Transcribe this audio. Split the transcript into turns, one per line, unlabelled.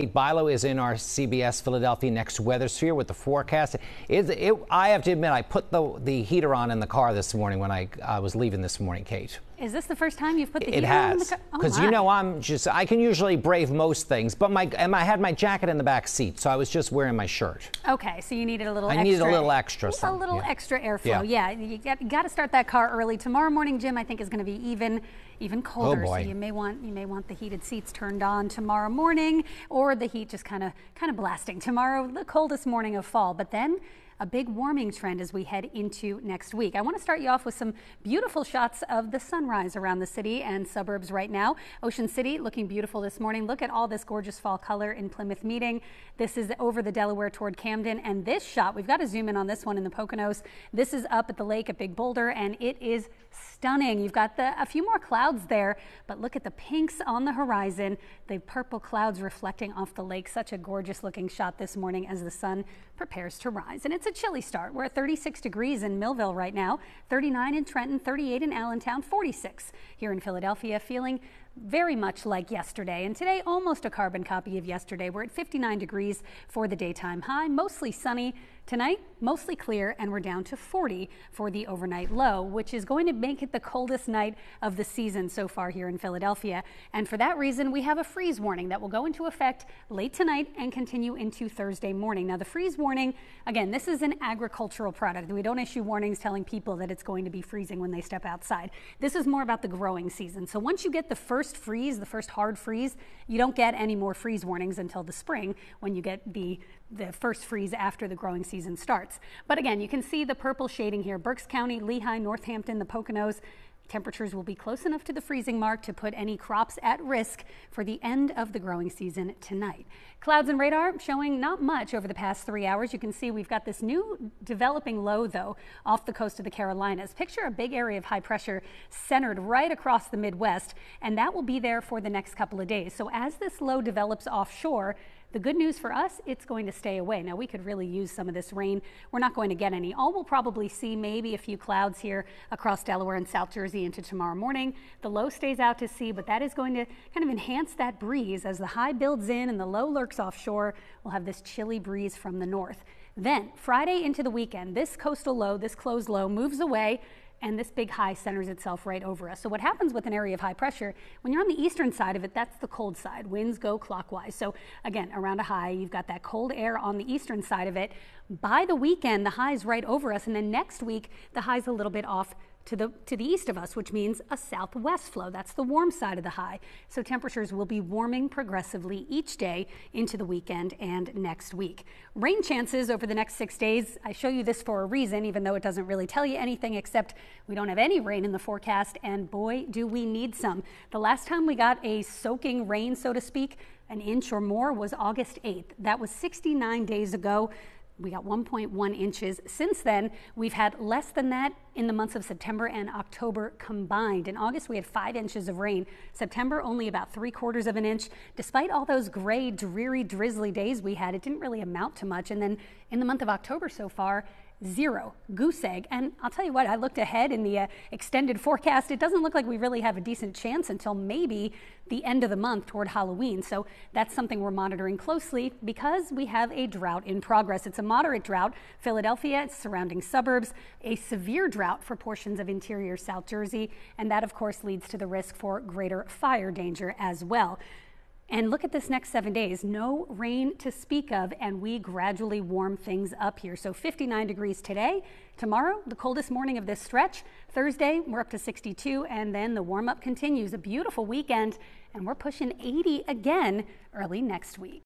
Kate Bilo is in our CBS Philadelphia Next Weather Sphere with the forecast. It, it, I have to admit, I put the, the heater on in the car this morning when I, I was leaving this morning, Kate.
Is this the first time you've put the
it
heater
has.
on the car?
Because
oh
you know I'm just I can usually brave most things, but my and I had my jacket in the back seat, so I was just wearing my shirt.
Okay, so you needed a little.
I
extra,
needed a little extra.
A little
yeah.
extra airflow.
Yeah.
yeah you got, got to start that car early. Tomorrow morning, Jim, I think is going to be even even colder.
Oh boy.
So you may want you may want the heated seats turned on tomorrow morning, or the heat just kind of kind of blasting tomorrow, the coldest morning of fall. But then a big warming trend as we head into next week. I want to start you off with some beautiful shots of the sunrise around the city and suburbs right now. Ocean City looking beautiful this morning. Look at all this gorgeous fall color in Plymouth Meeting. This is over the Delaware toward Camden. And this shot, we've got to zoom in on this one in the Poconos. This is up at the lake at Big Boulder and it is stunning. You've got the, a few more clouds there, but look at the pinks on the horizon, the purple clouds reflecting off the lake. Such a gorgeous looking shot this morning as the sun prepares to rise. And it's a chilly start. We're at 36 degrees in Millville right now, 39 in Trenton, 38 in Allentown, 46 here in Philadelphia, feeling very much like yesterday. And today, almost a carbon copy of yesterday. We're at 59 degrees for the daytime high, mostly sunny. Tonight, mostly clear, and we're down to 40 for the overnight low, which is going to make it the coldest night of the season so far here in Philadelphia. And for that reason, we have a freeze warning that will go into effect late tonight and continue into Thursday morning. Now, the freeze warning, again, this is an agricultural product. We don't issue warnings telling people that it's going to be freezing when they step outside. This is more about the growing season. So once you get the first freeze, the first hard freeze, you don't get any more freeze warnings until the spring when you get the the first freeze after the growing season starts. But again, you can see the purple shading here. Berks County, Lehigh, Northampton, the Poconos, Temperatures will be close enough to the freezing mark to put any crops at risk for the end of the growing season tonight. Clouds and radar showing not much over the past three hours. You can see we've got this new developing low, though, off the coast of the Carolinas. Picture a big area of high pressure centered right across the Midwest, and that will be there for the next couple of days. So as this low develops offshore, the good news for us, it's going to stay away. Now, we could really use some of this rain. We're not going to get any. All we'll probably see maybe a few clouds here across Delaware and South Jersey into tomorrow morning. The low stays out to sea, but that is going to kind of enhance that breeze as the high builds in and the low lurks offshore. We'll have this chilly breeze from the north. Then, Friday into the weekend, this coastal low, this closed low, moves away and this big high centers itself right over us. So what happens with an area of high pressure, when you're on the eastern side of it, that's the cold side. Winds go clockwise. So again, around a high, you've got that cold air on the eastern side of it. By the weekend, the high is right over us, and then next week, the high's a little bit off to the, to the east of us, which means a southwest flow. That's the warm side of the high. So temperatures will be warming progressively each day into the weekend and next week. Rain chances over the next six days. I show you this for a reason, even though it doesn't really tell you anything except we don't have any rain in the forecast, and boy, do we need some. The last time we got a soaking rain, so to speak, an inch or more was August 8th. That was 69 days ago. We got 1.1 inches. Since then, we've had less than that in the months of September and October combined. In August, we had five inches of rain. September, only about three quarters of an inch. Despite all those gray, dreary, drizzly days we had, it didn't really amount to much. And then in the month of October so far, zero goose egg. And I'll tell you what, I looked ahead in the uh, extended forecast. It doesn't look like we really have a decent chance until maybe the end of the month toward Halloween. So that's something we're monitoring closely because we have a drought in progress. It's a moderate drought. Philadelphia, its surrounding suburbs, a severe drought for portions of interior South Jersey. And that, of course, leads to the risk for greater fire danger as well. And look at this next seven days. No rain to speak of, and we gradually warm things up here. So 59 degrees today. Tomorrow, the coldest morning of this stretch. Thursday, we're up to 62, and then the warm up continues. A beautiful weekend, and we're pushing 80 again early next week.